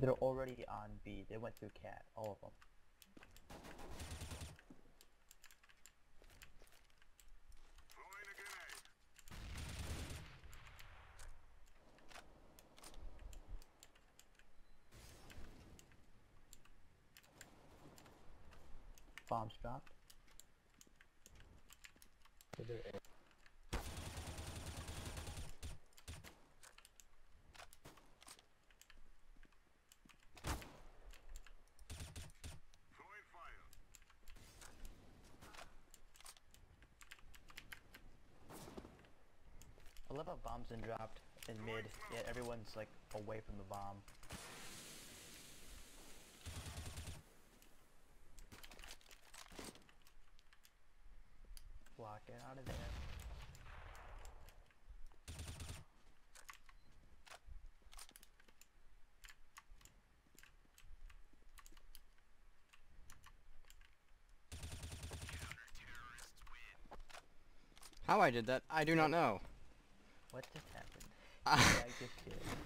They're already on B. They went through cat, all of them. Bombs dropped. Love how bombs been dropped in mid, yet everyone's like away from the bomb. Block it out of there. How I did that, I do not know. What just happened? I I just did.